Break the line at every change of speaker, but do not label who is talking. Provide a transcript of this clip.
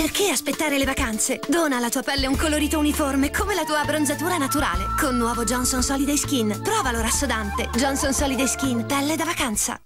Perché aspettare le vacanze? Dona alla tua pelle un colorito uniforme come la tua abbronzatura naturale. Con nuovo Johnson Soliday Skin. Provalo rassodante. Johnson Soliday Skin, pelle da vacanza.